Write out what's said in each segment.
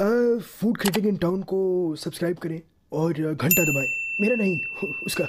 Food critic in town को subscribe करें और घंटा दबाएँ। मेरा नहीं उसका।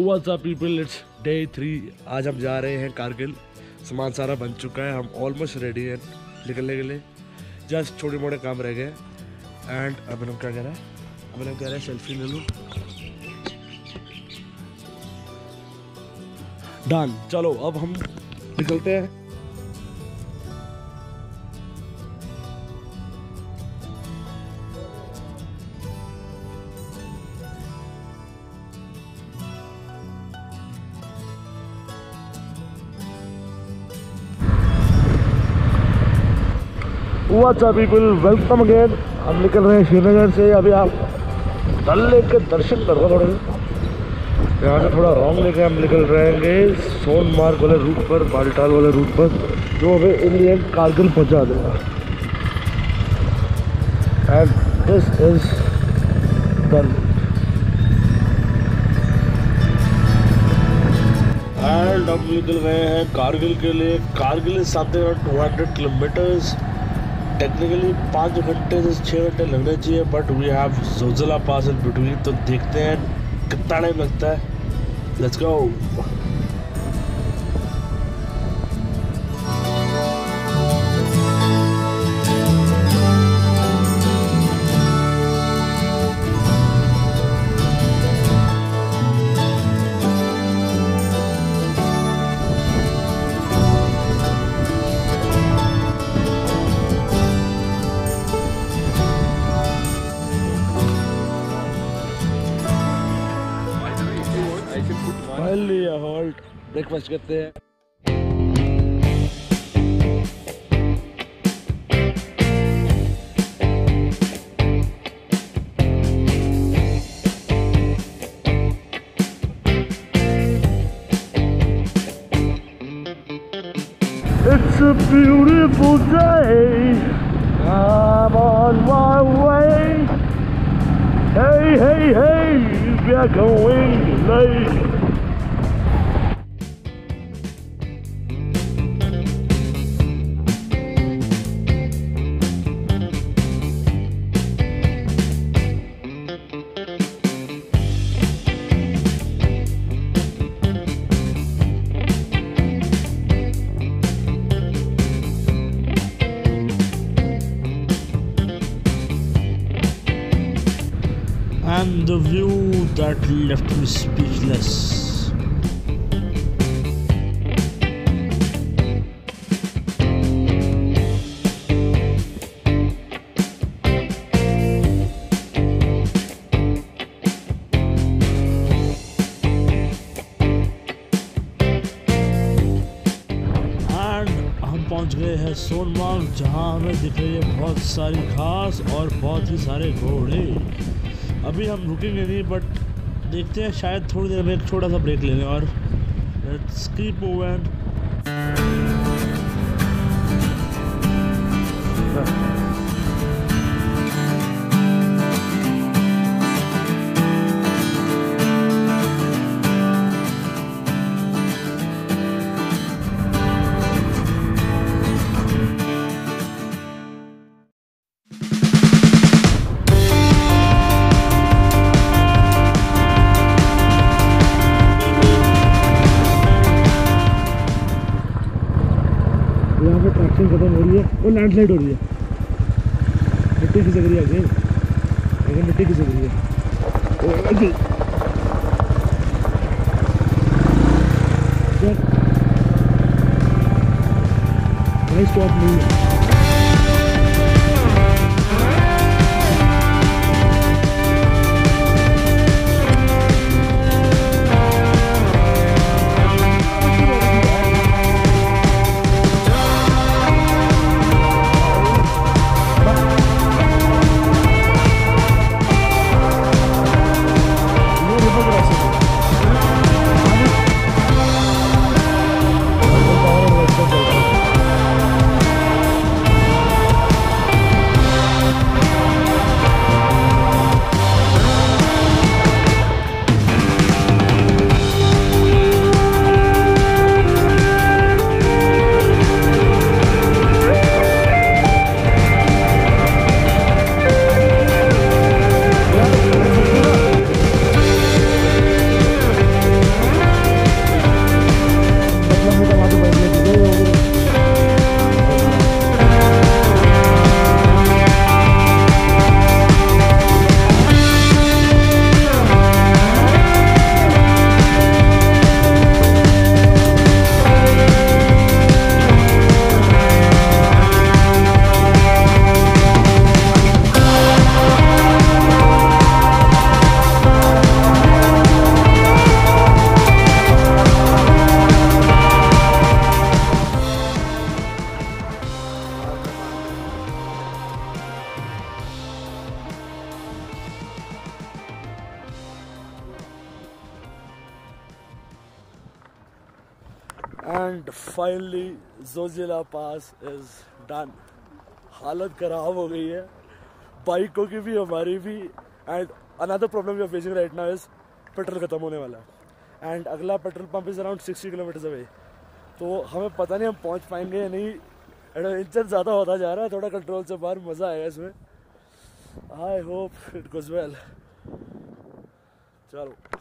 What's up, people? It's three आज हम जा रहे हैं कारगिल। सामान सारा बन चुका है। हम ऑलमोस्ट रेडी हैं। निकलने के लिए। जस्ट छोटे मोटे काम रह गए। एंड अब हम क्या कह रहे हैं अब हम कह रहे हैं सेल्फी ले लूँ। डन चलो, अब हम निकलते हैं। Up, people? Welcome again. हम निकल रहे हैं श्रीनगर से। अभी आप डल लेक के दर्शन कर रहे थोड़े। यहाँ से थोड़ा रॉन्ग लेके हम निकल रहेंगे सोनमार्ग वाले रूट पर, बालटाल वाले रूट पर, जो हमें इंडियन कारगिल पहुँचा देगा। And this is done and हम निकल गए हैं कारगिल के लिए। Kargil is something two hundred kilometres. Technically पाँच घंटे से छः घंटे लगने चाहिए but we have Zojila pass in between तो देखते हैं कितना टाइम लगता है। लेट्स गो ब्रेकफास्ट करते हैं It's a beautiful day. I'm on my way. Hey, hey, hey, we are going late. And the view that left me speechless. And हम पहुँच गए हैं सोनमार्ग, जहाँ हमें दिख रही है बहुत सारी घास और बहुत ही सारे घोड़े अभी हम रुकेंगे नहीं बट देखते हैं, शायद थोड़ी देर में एक छोटा सा ब्रेक ले लें और लेट्स कीप मूविंग बाइकिंग खत्म हो रही है वो लैंडस्लाइड हो रही है। मिट्टी खिसक रही है आगे। आगे मिट्टी खिसक रही है। स्टॉप नहीं है। And finally Zojila pass is done हालत खराब हो गई है। बाइकों की भी, हमारी भी। And another problem we are facing right now is petrol खत्म होने वाला है। एंड अगला petrol pump is around sixty kilometres away तो हमें पता नहीं हम पहुँच पाएँगे या नहीं। एडवेंचर ज़्यादा होता जा रहा है, थोड़ा कंट्रोल से बाहर मज़ा आएगा इसमें। I hope it goes well चलो।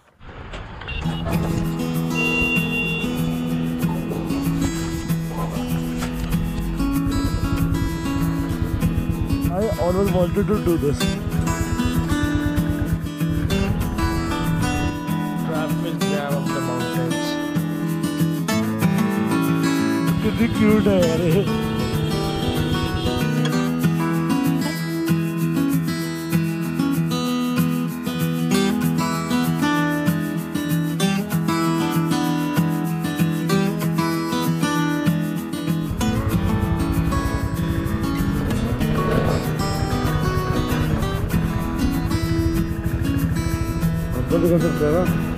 I always wanted to do this. Traffic jam of the mountains. Cute hai यार ये अंदर भी कर सकते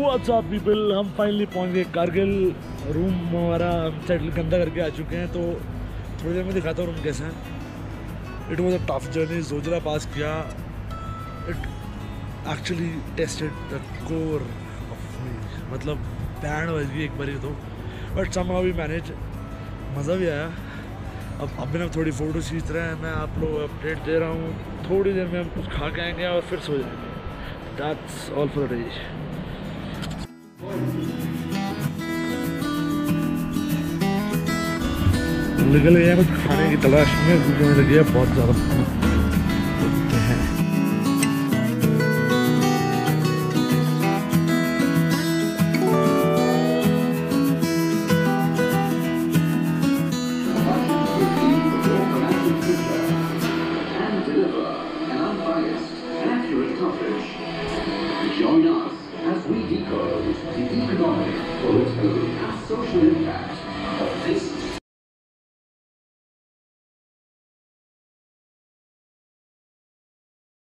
Up, people? हम फाइनली पहुँच गए कारगिल रूम हमारा हम सेटल गंदा करके आ चुके हैं तो थोड़ी देर में दिखाता हूँ रूम कैसा है। It was a tough journey Zojila pass किया। It actually tested the core मतलब बैंड बज गई एक बार तो। बट सम वी मैनेज मज़ा भी आया। अब अभी ना थोड़ी फ़ोटो खींच रहे हैं, मैं आप लोग अपडेट दे रहा हूँ। थोड़ी देर में हम कुछ खा के आएँगे और फिर सो जाएँगे। दैट्स ऑल फॉर डे निकल गया कुछ खाने की तलाश में लगी बहुत ज़्यादा